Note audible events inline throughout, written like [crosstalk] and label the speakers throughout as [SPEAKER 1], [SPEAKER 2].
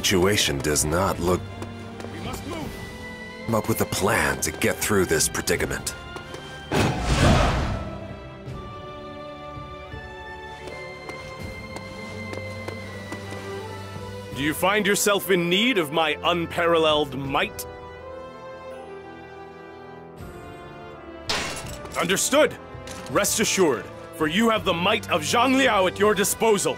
[SPEAKER 1] situation does not look...
[SPEAKER 2] We must move.
[SPEAKER 1] Come up with a plan to get through this predicament.
[SPEAKER 2] Do you find yourself in need of my unparalleled might? Understood. Rest assured, for you have the might of Zhang Liao at your disposal.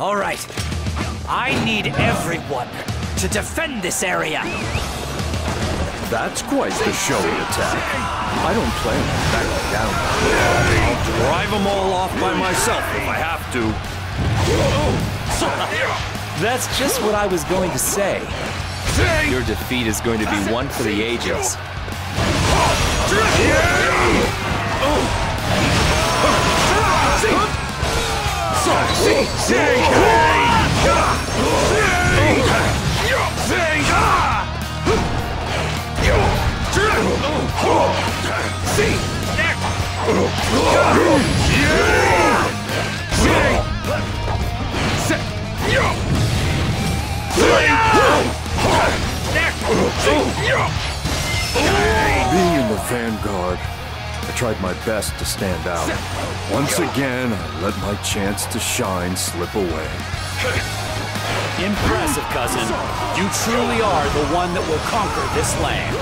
[SPEAKER 3] All right. I need everyone to defend this area.
[SPEAKER 4] That's quite the showy attack. I don't plan on backing down.
[SPEAKER 5] I'll drive them all off by myself if I have to.
[SPEAKER 6] That's just what I was going to say. Your defeat is going to be one for the ages.
[SPEAKER 4] Being in the vanguard, I tried my best to stand out. Once again, I let my chance to shine slip away.
[SPEAKER 3] Impressive, cousin. You truly are the one that will conquer this land.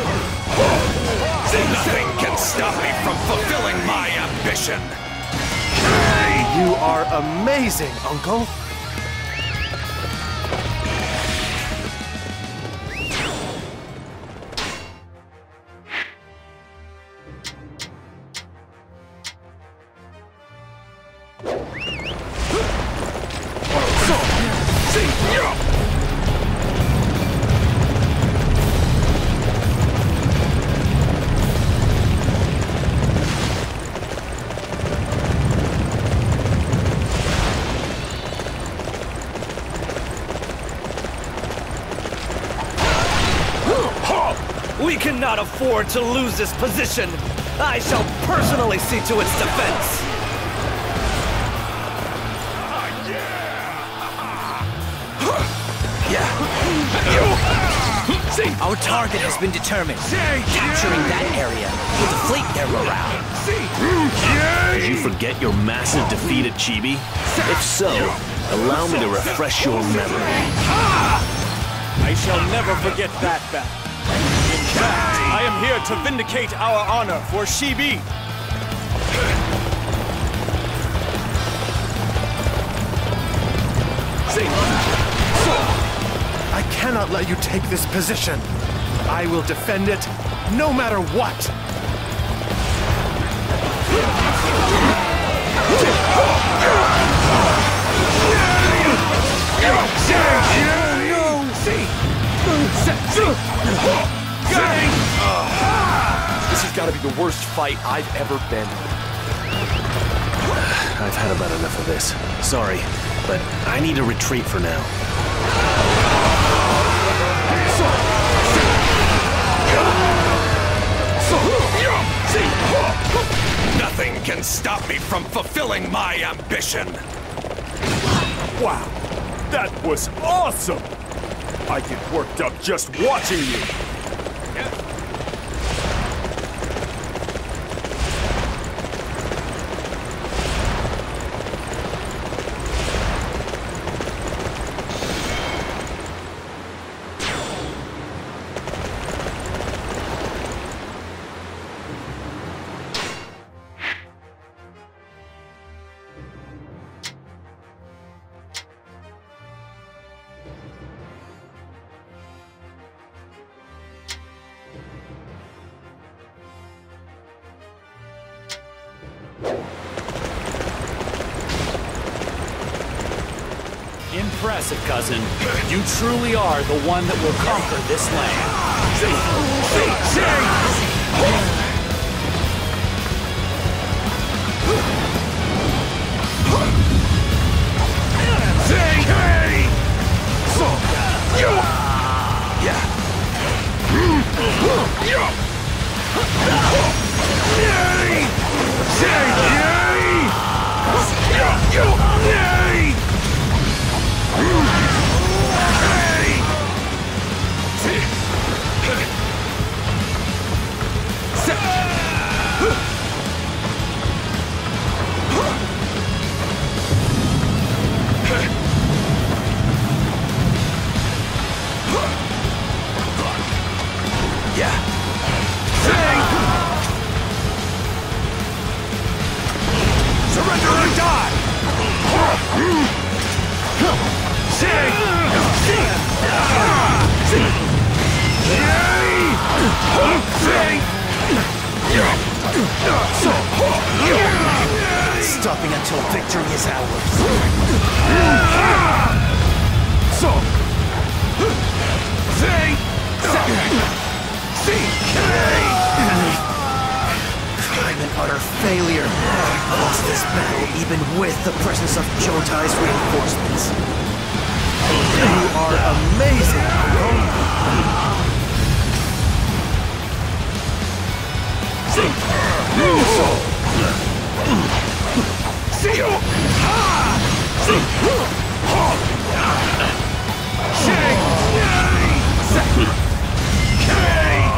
[SPEAKER 5] Nothing can stop me from fulfilling my ambition.
[SPEAKER 7] You are amazing, Uncle.
[SPEAKER 3] Cannot afford to lose this position. I shall personally see to its defense. Our target has been determined. Capturing that area will deflate their morale.
[SPEAKER 5] Did you forget your massive defeat at Chibi? If so, allow me to refresh your memory.
[SPEAKER 2] I shall never forget that battle. In fact, I am here to vindicate our honor for Chibi.
[SPEAKER 7] I cannot let you take this position. I will defend it no matter what.
[SPEAKER 6] This has got to be the worst fight I've ever been in.
[SPEAKER 5] I've had about enough of this. Sorry, but I need to retreat for now. Nothing can stop me from fulfilling my ambition.
[SPEAKER 2] Wow, that was awesome! I get worked up just watching you.
[SPEAKER 8] Impressive, cousin. You truly are the one that will conquer this land.
[SPEAKER 9] Surrender Stopping until victory is ours. So. I'm an utter failure. I lost this battle even with the presence of Zhou Tai's reinforcements. You are amazing.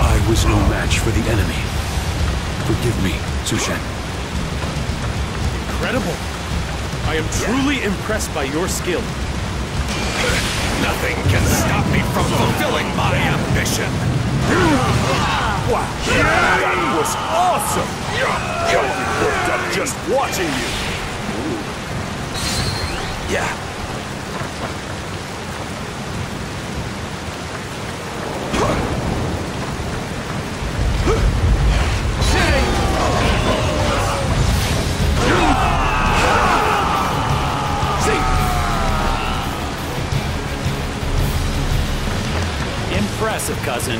[SPEAKER 10] I was no match for the enemy. Forgive me, Sushen.
[SPEAKER 2] Incredible. I am truly impressed by your skill.
[SPEAKER 9] Nothing can stop me from fulfilling my ambition.
[SPEAKER 2] Wow, that was awesome! I worked up just watching you.
[SPEAKER 9] Yeah.
[SPEAKER 8] Impressive, cousin.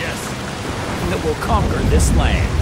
[SPEAKER 8] Yes. That will conquer this land.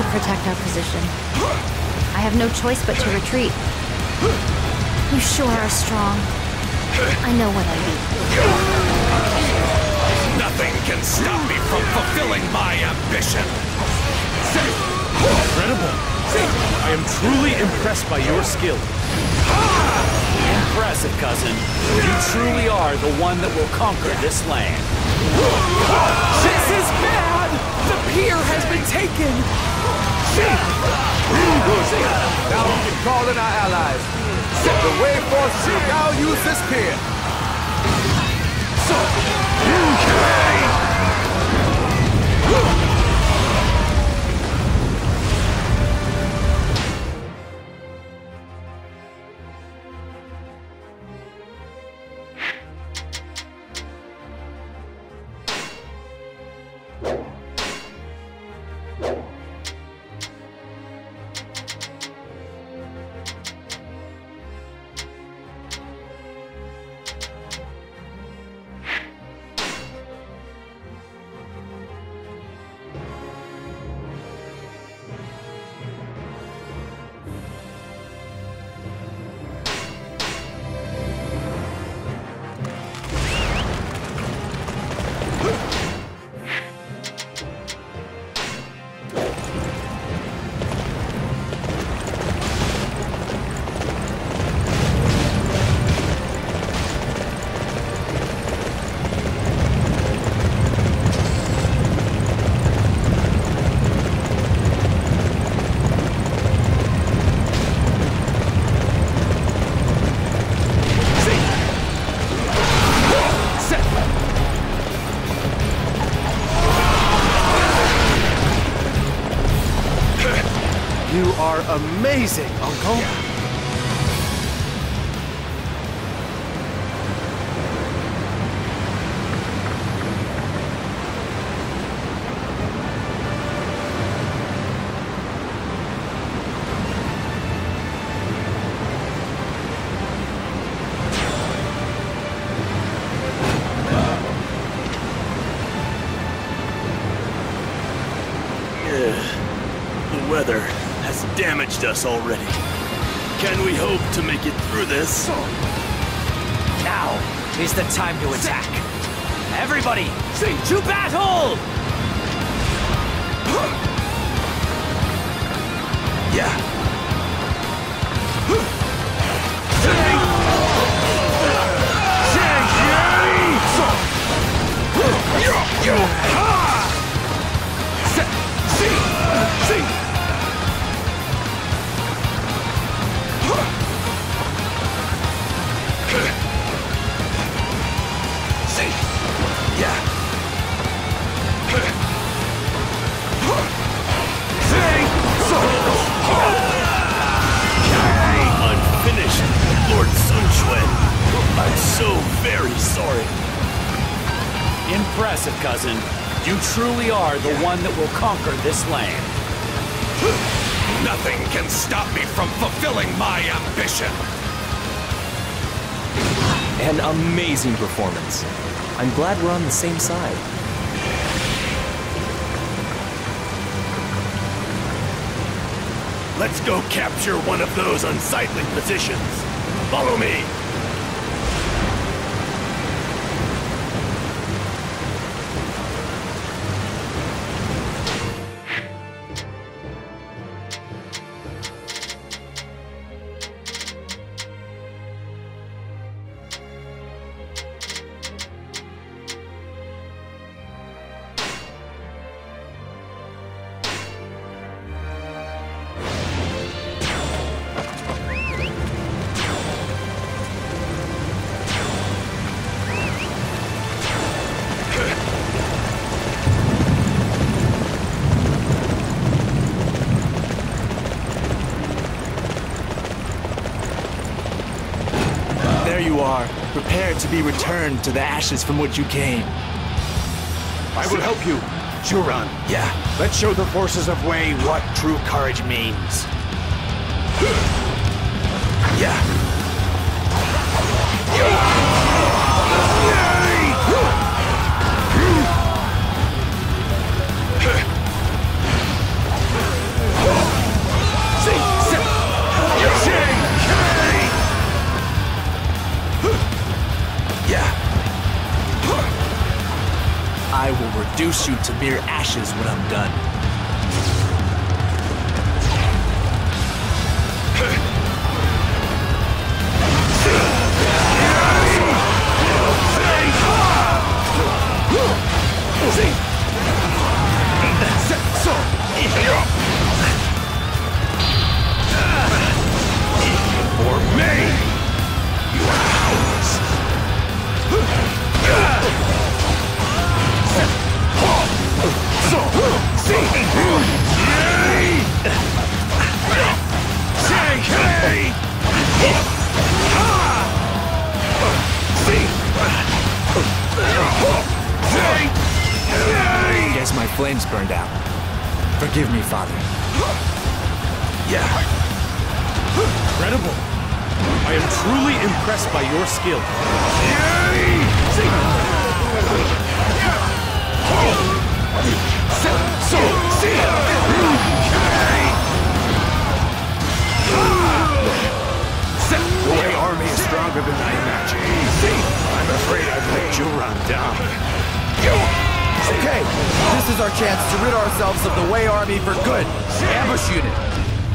[SPEAKER 11] To protect our position. I have no choice but to retreat. You sure are strong. I know what I need.
[SPEAKER 9] Nothing can stop me from fulfilling my ambition.
[SPEAKER 2] Incredible. I am truly impressed by your skill.
[SPEAKER 8] Impressive, cousin. You truly are the one that will conquer this land.
[SPEAKER 9] This is bad! The pier has been taken!
[SPEAKER 12] Now we can call in our allies. Set the way for Shigao use this pier.
[SPEAKER 9] are amazing, Uncle.
[SPEAKER 13] Yeah. Us already. Can we hope to make it through this?
[SPEAKER 3] Now is the time to attack. Everybody, to battle!
[SPEAKER 13] Yeah.
[SPEAKER 3] Impressive, cousin. You truly are the one that will conquer this land.
[SPEAKER 9] Nothing can stop me from fulfilling my ambition.
[SPEAKER 6] An amazing performance. I'm glad we're on the same side.
[SPEAKER 13] Let's go capture one of those unsightly positions. Follow me.
[SPEAKER 10] There you are, prepared to be returned to the ashes from which you came.
[SPEAKER 9] I will help you, Zhu Ran.
[SPEAKER 10] Yeah,
[SPEAKER 9] Let's show the forces of Wei what true courage means.
[SPEAKER 10] yeah. Yeah. I will reduce you to mere ashes when I'm done. Guess my flames burned out. Forgive me, Father.
[SPEAKER 9] Yeah.
[SPEAKER 2] Incredible. I am truly impressed by your skill.
[SPEAKER 9] Wei army is stronger than I imagined. I'm afraid I've let Zhu Ran down.
[SPEAKER 14] Okay, this is our chance to rid ourselves of the Wei army for good. Ambush unit,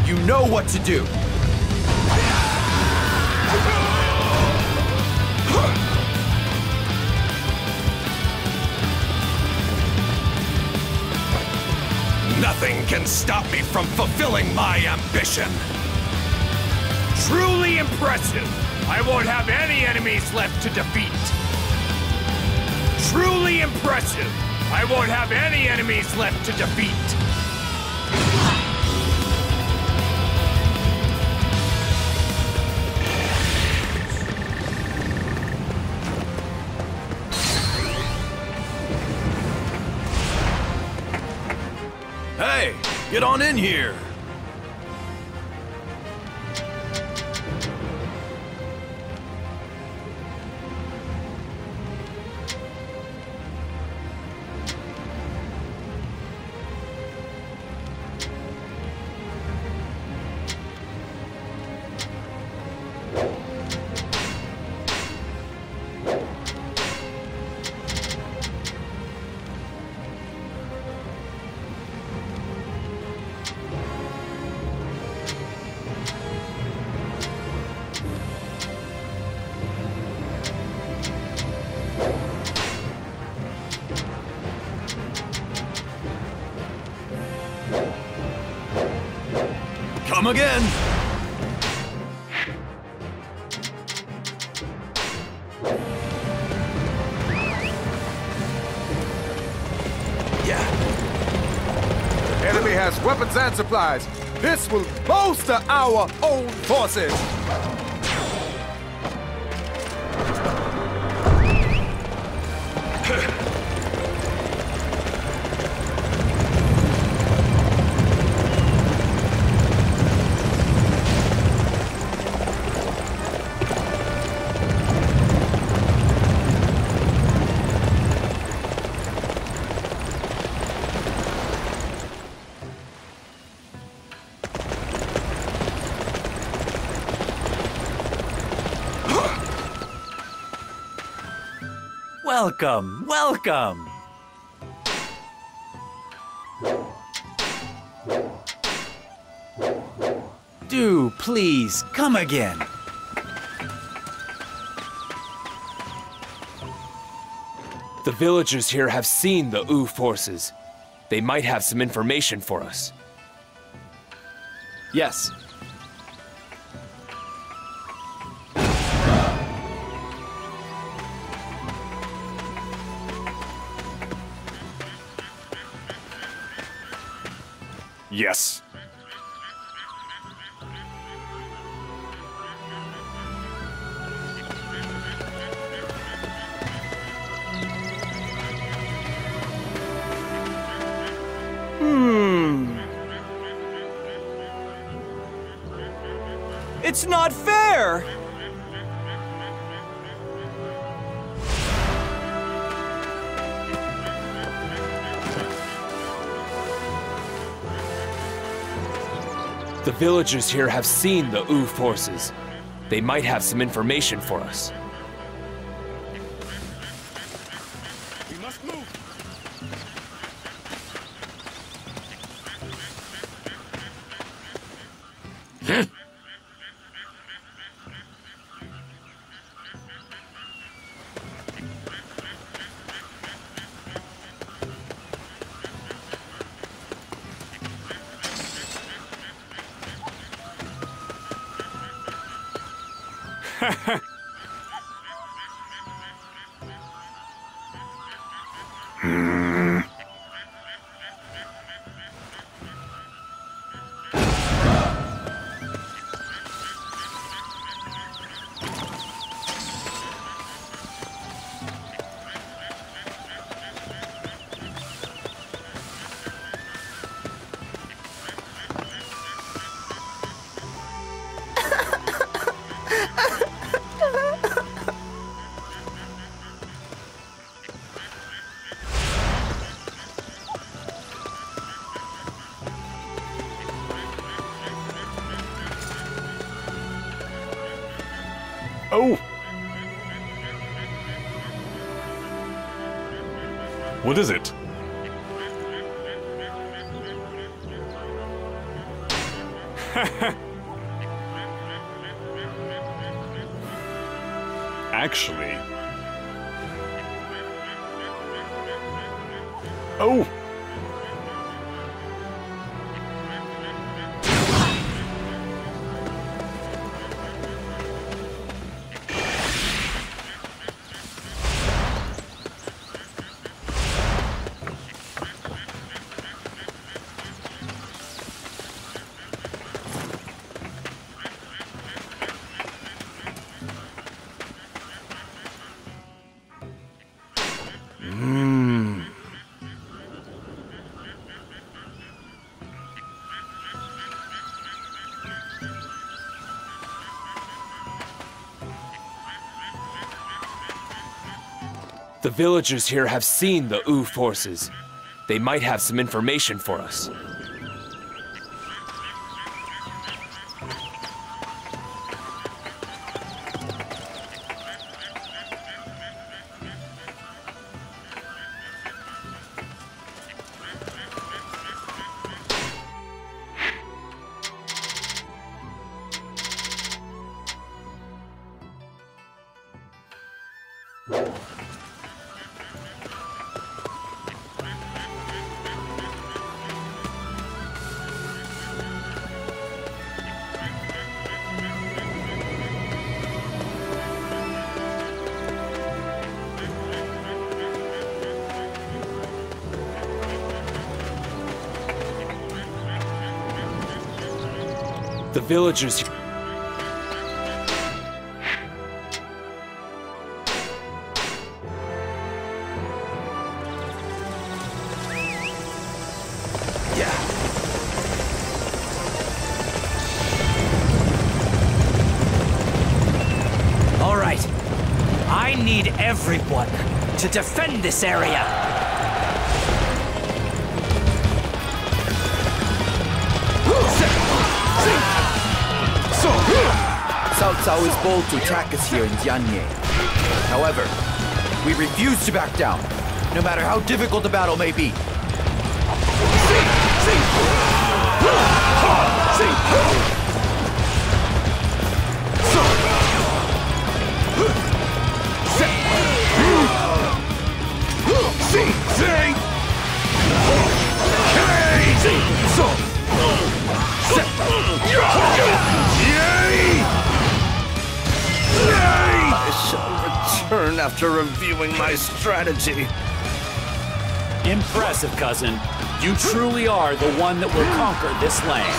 [SPEAKER 14] you know what to do.
[SPEAKER 9] Nothing can stop me from fulfilling my ambition.
[SPEAKER 2] Truly impressive. I won't have any enemies left to defeat. Truly impressive. I won't have any enemies left to defeat.
[SPEAKER 9] Get on in here! Come again!
[SPEAKER 12] Enemy has weapons and supplies. This will bolster our own forces.
[SPEAKER 10] Welcome, welcome. Do please come again.
[SPEAKER 6] The villagers here have seen the Wu forces. They might have some information for us.
[SPEAKER 2] Yes.
[SPEAKER 15] Yes. Hmm. It's not fair!
[SPEAKER 6] The villagers here have seen the Wu forces. They might have some information for us.
[SPEAKER 4] What is it?
[SPEAKER 6] The villagers here have seen the Wu forces. They might have some information for us. Villagers.
[SPEAKER 16] All right. I need everyone to defend this area.
[SPEAKER 14] Cao Cao is bold to attack us here in Jianye. However, we refuse to back down, no matter how difficult the battle may be.
[SPEAKER 13] I shall return after reviewing my strategy.
[SPEAKER 16] Impressive, cousin. You truly are the one that will conquer this land.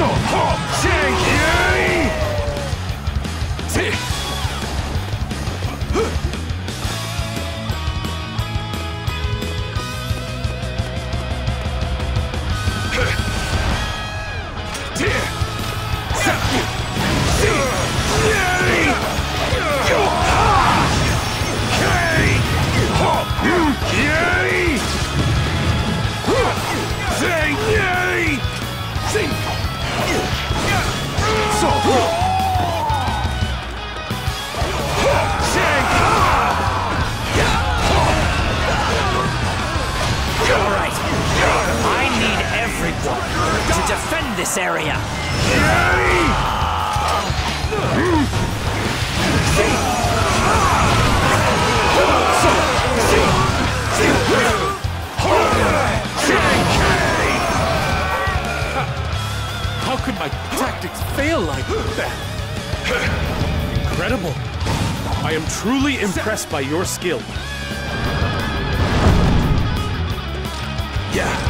[SPEAKER 16] All defend this area.
[SPEAKER 2] How could my tactics fail like that? Incredible. I am truly impressed by your skill. Charge!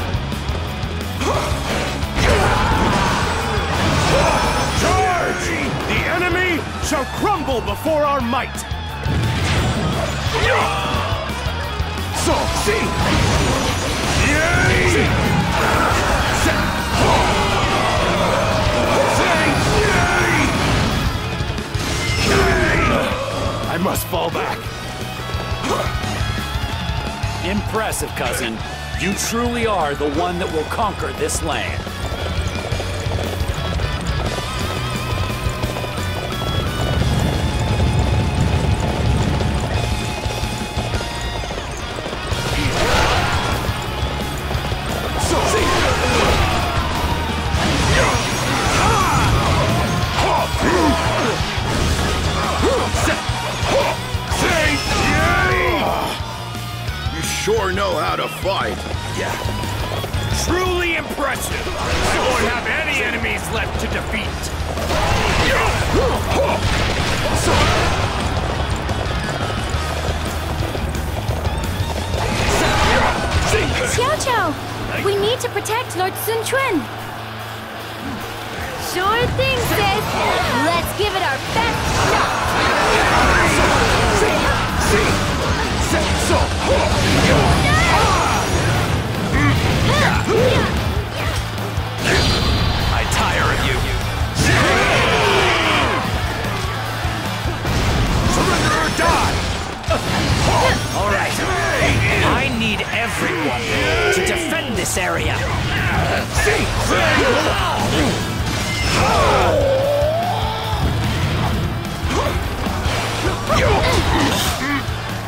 [SPEAKER 2] Shall crumble before our might! So, see! I must fall back.
[SPEAKER 16] Impressive, cousin. You truly are the one that will conquer this land.
[SPEAKER 2] Impressive! I won't have any enemies left to defeat!
[SPEAKER 11] Xiao Qiao! need to protect Lord Sun Quan. Sure thing, sis. Let's give it our best
[SPEAKER 13] I tire of you.
[SPEAKER 16] Surrender or die! All right. I need everyone to defend this area.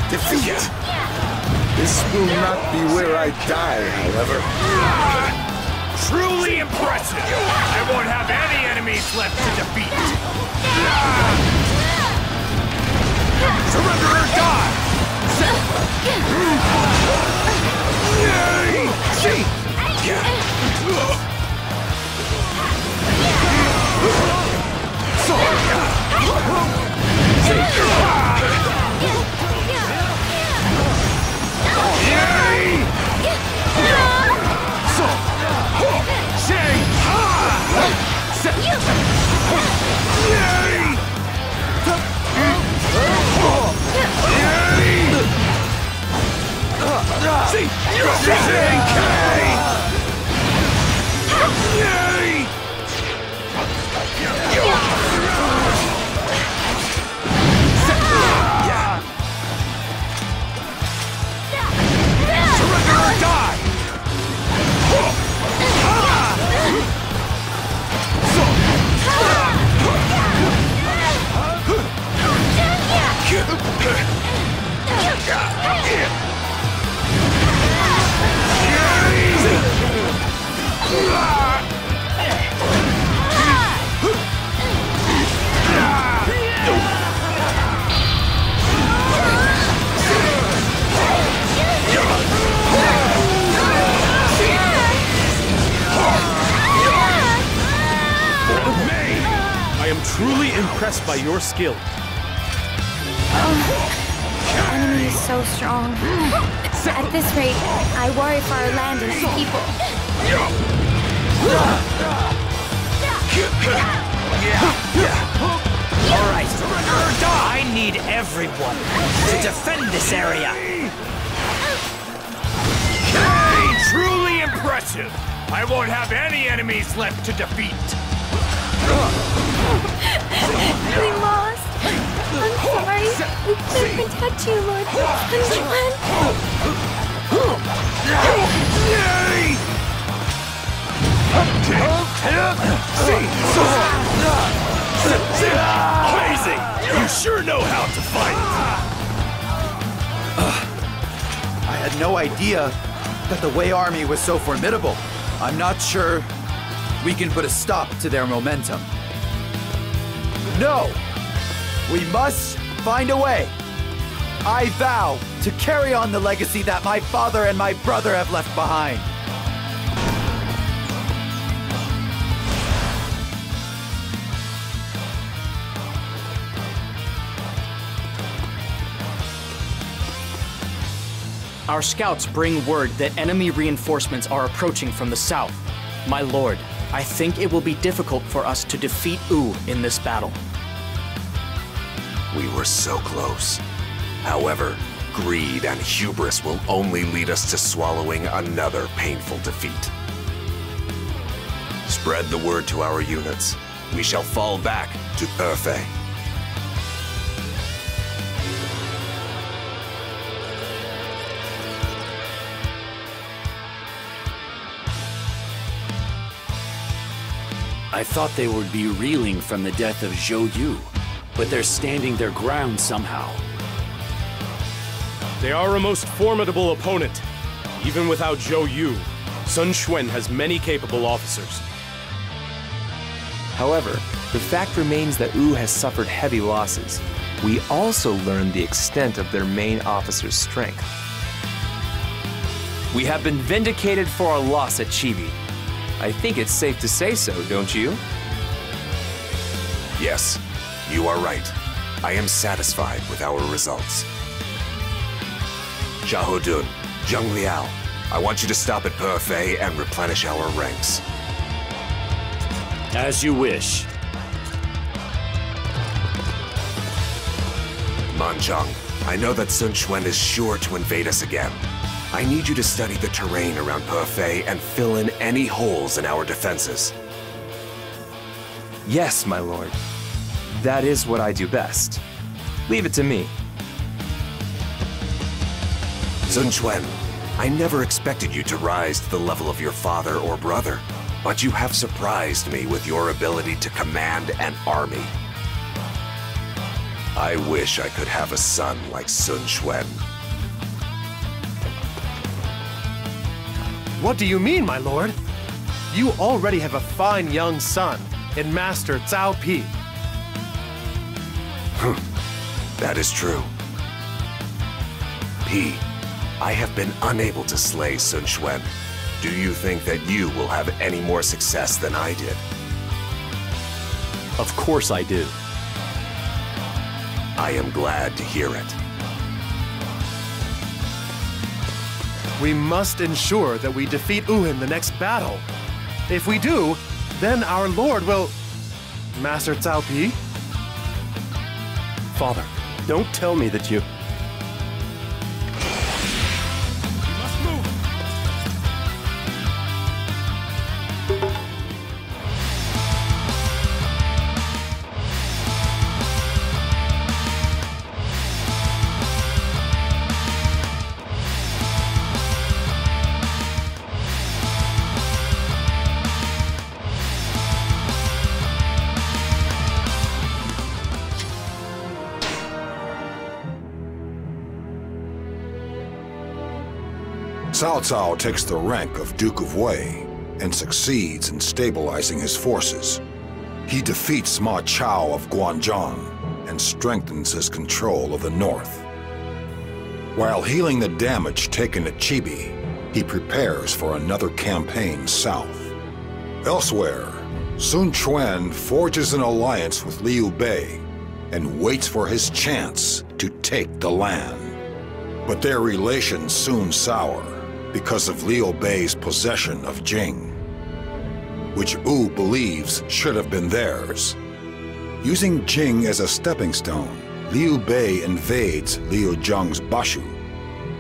[SPEAKER 12] Defeat! This will not be where I die, however.
[SPEAKER 16] Truly impressive. I won't have any enemies left to defeat. Surrender or die! Surrender
[SPEAKER 2] by your skill.
[SPEAKER 11] The enemy is so strong. At this rate, I worry for our land and its people.
[SPEAKER 16] All right. I need everyone to defend this area. Truly impressive. I won't have any enemies left to defeat.
[SPEAKER 11] We lost. I'm sorry. We can't protect you, Lord i Sun
[SPEAKER 16] Amazing! You sure know how to fight.
[SPEAKER 14] I had no idea that the Wei army was so formidable. I'm not sure we can put a stop to their momentum. No! We must find a way. I vow to carry on the legacy that my father and my brother have left behind.
[SPEAKER 15] Our scouts bring word that enemy reinforcements are approaching from the south. My lord, I think it will be difficult for us to defeat Wu in this battle.
[SPEAKER 9] We were so close. However, greed and hubris will only lead us to swallowing another painful defeat. Spread the word to our units. We shall fall back to Hefei.
[SPEAKER 16] I thought they would be reeling from the death of Zhou Yu, but they're standing their ground somehow.
[SPEAKER 2] They are a most formidable opponent. Even without Zhou Yu, Sun Quan has many capable officers.
[SPEAKER 6] However, the fact remains that Wu has suffered heavy losses. We also learned the extent of their main officer's strength. We have been vindicated for our loss at Chibi. I think it's safe to say so, don't you?
[SPEAKER 9] Yes, you are right. I am satisfied with our results. Xiahou Dun, Zhang Liao, I want you to stop at Hefei and replenish our ranks.
[SPEAKER 13] As you wish.
[SPEAKER 9] Man Chong, I know that Sun Quan is sure to invade us again. I need you to study the terrain around Hefei and fill in any holes in our defenses.
[SPEAKER 6] Yes, my lord. That is what I do best. Leave it to me.
[SPEAKER 9] Sun Quan, I never expected you to rise to the level of your father or brother, but you have surprised me with your ability to command an army. I wish I could have a son like Sun Quan.
[SPEAKER 7] What do you mean, my lord? You already have a fine young son in Master Cao Pi.
[SPEAKER 9] That is true. Pi, I have been unable to slay Sun Quan. Do you think that you will have any more success than I did?
[SPEAKER 13] Of course I do.
[SPEAKER 9] I am glad to hear it.
[SPEAKER 7] We must ensure that we defeat Wu in the next battle. If we do, then our lord will... Master Cao Pi?
[SPEAKER 17] Father, don't tell me that you...
[SPEAKER 18] Cao takes the rank of Duke of Wei and succeeds in stabilizing his forces. He defeats Ma Chao of Guanzhong and strengthens his control of the north. While healing the damage taken at Chibi, he prepares for another campaign south. Elsewhere, Sun Quan forges an alliance with Liu Bei and waits for his chance to take the land. But their relations soon sour because of Liu Bei's possession of Jing, which Wu believes should have been theirs. Using Jing as a stepping stone, Liu Bei invades Liu Zhang's Bashu.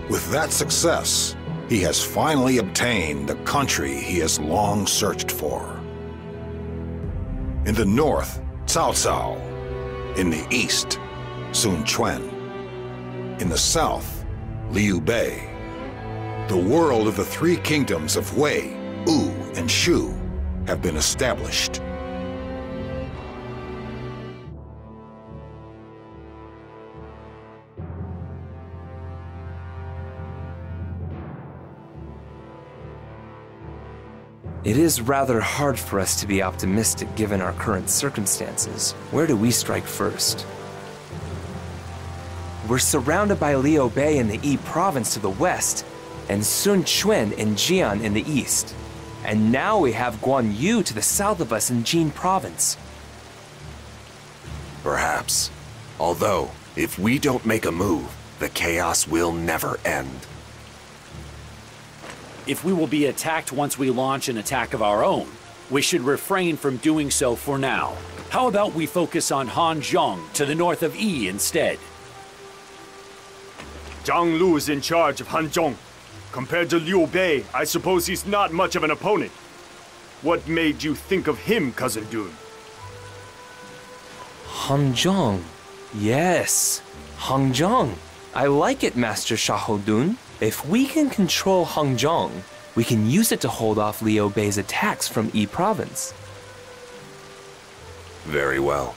[SPEAKER 18] With that success, he has finally obtained the country he has long searched for. In the north, Cao Cao. In the east, Sun Quan. In the south, Liu Bei. The world of the three kingdoms of Wei, Wu, and Shu have been established.
[SPEAKER 6] It is rather hard for us to be optimistic given our current circumstances. Where do we strike first? We're surrounded by Liu Bei in the Yi province to the west, and Sun Quan and Jian in the east. And now we have Guan Yu to the south of us in Jing province.
[SPEAKER 9] Perhaps. Although, if we don't make a move, the chaos will never end.
[SPEAKER 16] If we will be attacked once we launch an attack of our own, we should refrain from doing so for now. How about we focus on Hanzhong to the north of Yi instead?
[SPEAKER 2] Zhang Lu is in charge of Hanzhong. Compared to Liu Bei, I suppose he's not much of an opponent. What made you think of him, Cousin Dun?
[SPEAKER 6] Hanzhong. Yes, Hanzhong. I like it, Master Xiahou Dun. If we can control Hanzhong, we can use it to hold off Liu Bei's attacks from Yi province.
[SPEAKER 9] Very well.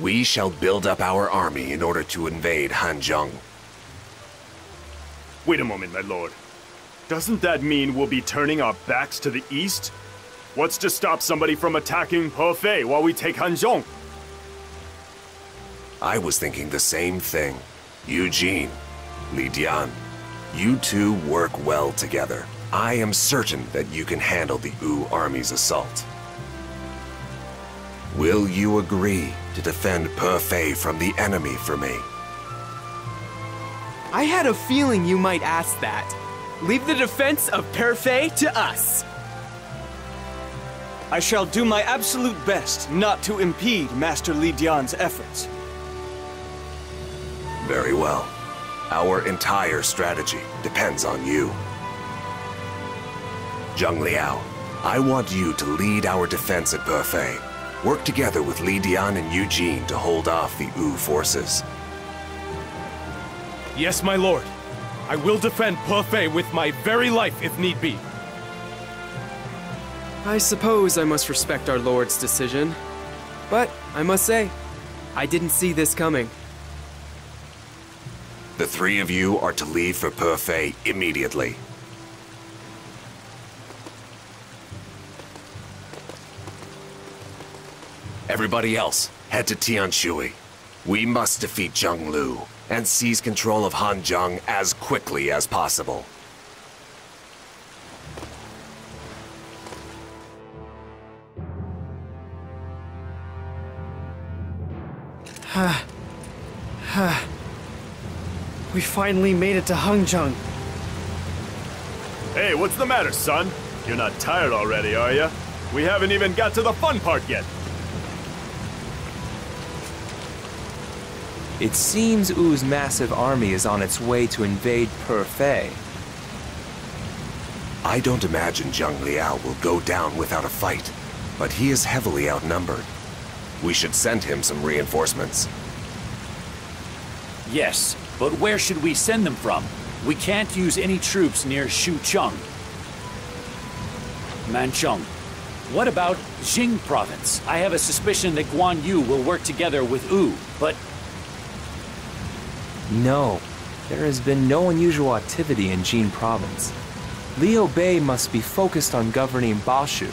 [SPEAKER 9] We shall build up our army in order to invade Hanzhong.
[SPEAKER 2] Wait a moment, my lord. Doesn't that mean we'll be turning our backs to the east? What's to stop somebody from attacking Hefei while we take Hanzhong?
[SPEAKER 9] I was thinking the same thing. Yue Jin, Li Dian, you two work well together. I am certain that you can handle the Wu army's assault. Will you agree to defend Hefei from the enemy for me?
[SPEAKER 19] I had a feeling you might ask that. Leave the defense of Hefei to us. I shall do my absolute best not to impede Master Li Dian's efforts.
[SPEAKER 9] Very well. Our entire strategy depends on you. Zhang Liao, I want you to lead our defense at Hefei. Work together with Li Dian and Yue Jin to hold off the Wu forces.
[SPEAKER 2] Yes, my lord. I will defend Hefei with my very life if need be.
[SPEAKER 19] I suppose I must respect our lord's decision. But I must say, I didn't see this coming.
[SPEAKER 9] The three of you are to leave for Hefei immediately. Everybody else, head to Tianshui. We must defeat Zhang Lu and seize control of Hanzhong as quickly as possible.
[SPEAKER 7] Ha. [sighs] Ha. We finally made it to Hanzhong.
[SPEAKER 20] Hey, what's the matter, son? You're not tired already, are you? We haven't even got to the fun part yet.
[SPEAKER 6] It seems Wu's massive army is on its way to invade Hefei.
[SPEAKER 9] I don't imagine Zhang Liao will go down without a fight, but he is heavily outnumbered. We should send him some reinforcements.
[SPEAKER 16] Yes, but where should we send them from? We can't use any troops near Xuchang. Mancheng. What about Jing province? I have a suspicion that Guan Yu will work together with Wu, but
[SPEAKER 6] No, there has been no unusual activity in Jing province. Liu Bei must be focused on governing Bashu.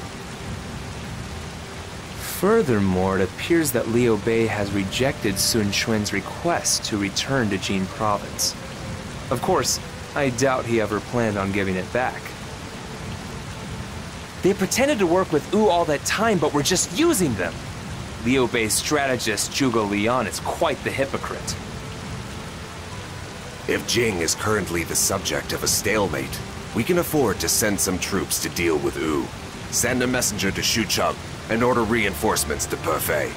[SPEAKER 6] Furthermore, it appears that Liu Bei has rejected Sun Quan's request to return to Jing province. Of course, I doubt he ever planned on giving it back. They pretended to work with Wu all that time, but were just using them. Liu Bei's strategist Zhuge Liang is quite the hypocrite.
[SPEAKER 9] If Jing is currently the subject of a stalemate, we can afford to send some troops to deal with Wu. Send a messenger to Xuchang and order reinforcements to Hefei.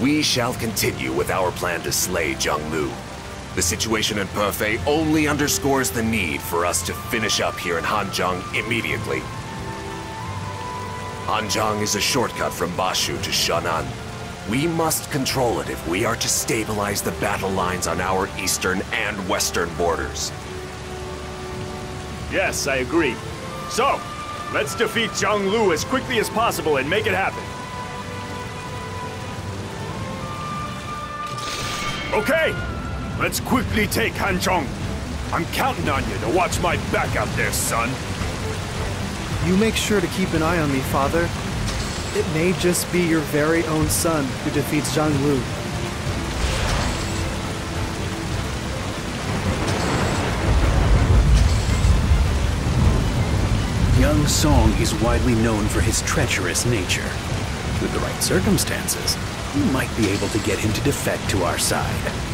[SPEAKER 9] We shall continue with our plan to slay Zhang Lu. The situation in Hefei only underscores the need for us to finish up here in Hanzhong immediately. Hanzhong is a shortcut from Bashu to Chang'an. We must control it if we are to stabilize the battle lines on our eastern and western borders.
[SPEAKER 20] Yes, I agree. So, let's defeat Zhang Lu as quickly as possible and make it happen. Okay, let's quickly take Hanzhong. I'm counting on you to watch my back out there, son.
[SPEAKER 7] You make sure to keep an eye on me, father. It may just be your very own son who defeats Zhang Lu.
[SPEAKER 10] Yang Song is widely known for his treacherous nature. With the right circumstances, we might be able to get him to defect to our side.